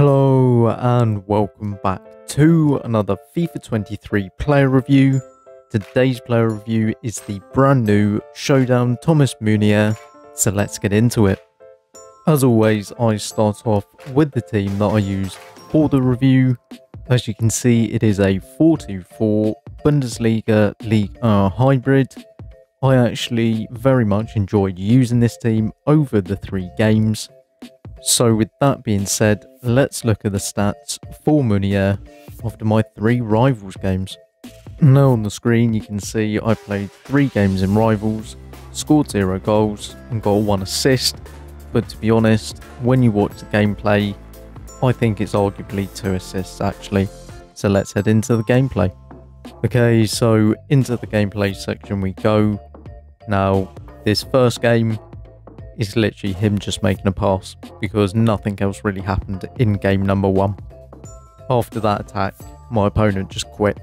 Hello and welcome back to another FIFA 23 player review. Today's player review is the brand new Showdown Thomas Meunier, so let's get into it. As always, I start off with the team that I use for the review. As you can see, it is a 4-2-4 Bundesliga League R hybrid. I actually very much enjoyed using this team over the three games. So with that being said, let's look at the stats for Meunier after my three Rivals games. Now on the screen you can see I played three games in Rivals, scored zero goals and got one assist, but to be honest, when you watch the gameplay, I think it's arguably two assists actually. So let's head into the gameplay. Okay, so into the gameplay section we go. Now, this first game is literally him just making a pass because nothing else really happened in game number one. After that attack, my opponent just quit,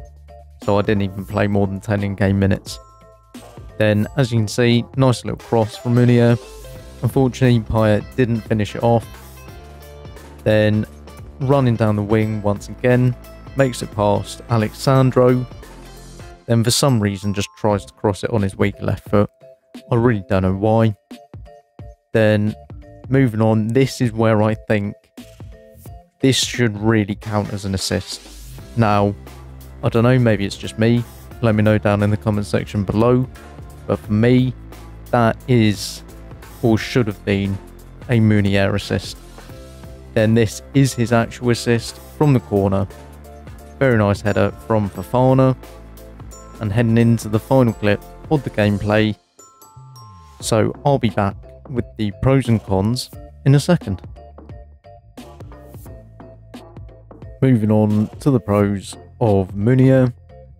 so I didn't even play more than 10 in game minutes. Then, as you can see, nice little cross from Meunier. Unfortunately, Payet didn't finish it off. Then, running down the wing once again, makes it past Alex Sandro. Then, for some reason, just tries to cross it on his weak left foot. I really don't know why. Then moving on, this is where I think this should really count as an assist. Now, I don't know, maybe it's just me. Let me know down in the comment section below. But for me, that is or should have been a Meunier assist. Then this is his actual assist from the corner. Very nice header from Fofana. And heading into the final clip of the gameplay. So I'll be back with the pros and cons in a second. Moving on to the pros of Meunier,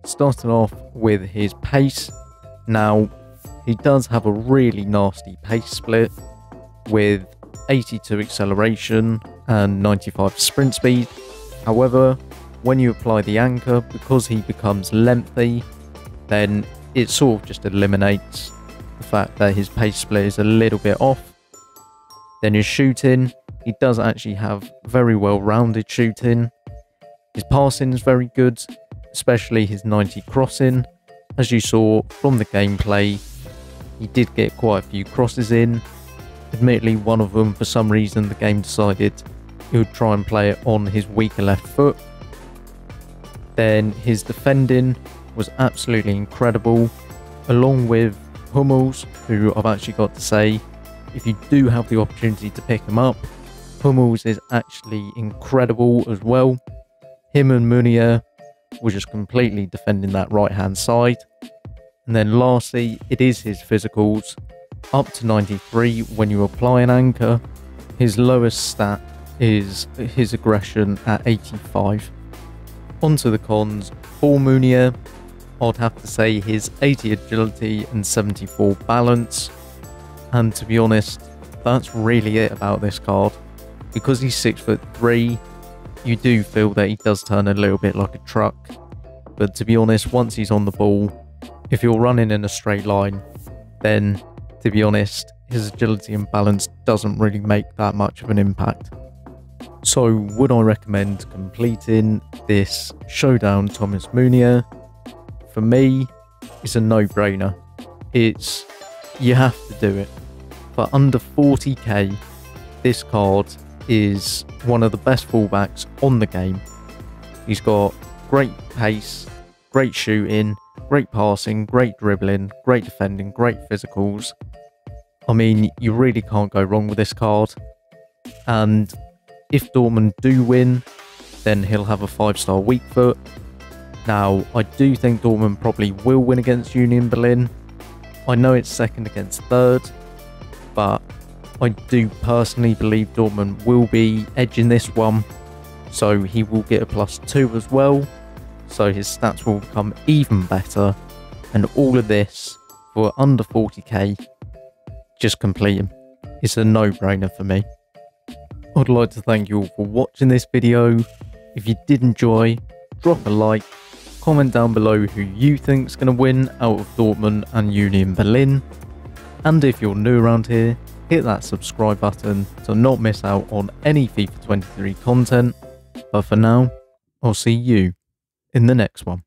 starting off with his pace. Now, he does have a really nasty pace split with 82 acceleration and 95 sprint speed. However, when you apply the anchor, because he becomes lengthy, then it sort of just eliminates the fact that his pace split is a little bit off. Then his shooting, he does actually have very well rounded shooting. His passing is very good, especially his 90 crossing. As you saw from the gameplay, he did get quite a few crosses in. Admittedly, one of them, for some reason, the game decided he would try and play it on his weaker left foot. Then his defending was absolutely incredible, along with Hummels, who I've actually got to say, if you do have the opportunity to pick him up, Hummels is actually incredible as well. Him and Meunier were just completely defending that right hand side. And then lastly, it is his physicals. Up to 93 when you apply an anchor. His lowest stat is his aggression at 85. Onto the cons for Meunier. I'd have to say his 80 agility and 74 balance. And to be honest, that's really it about this card. Because he's 6 foot 3, you do feel that he does turn a little bit like a truck. But to be honest, once he's on the ball, if you're running in a straight line, then to be honest, his agility and balance doesn't really make that much of an impact. So would I recommend completing this Showdown Thomas Meunier? For me, it's a no-brainer. It's, you have to do it. For under 40k, this card is one of the best fullbacks on the game. He's got great pace, great shooting, great passing, great dribbling, great defending, great physicals. I mean, you really can't go wrong with this card. And if Dortmund do win, then he'll have a five-star weak foot. Now, I do think Dortmund probably will win against Union Berlin. I know it's second against third, but I do personally believe Dortmund will be edging this one. So he will get a plus two as well. So his stats will become even better. And all of this for under 40k, just complete him. It's a no-brainer for me. I'd like to thank you all for watching this video. If you did enjoy, drop a like, comment down below who you think's going to win out of Dortmund and Union Berlin. And if you're new around here, hit that subscribe button to not miss out on any FIFA 23 content. But for now, I'll see you in the next one.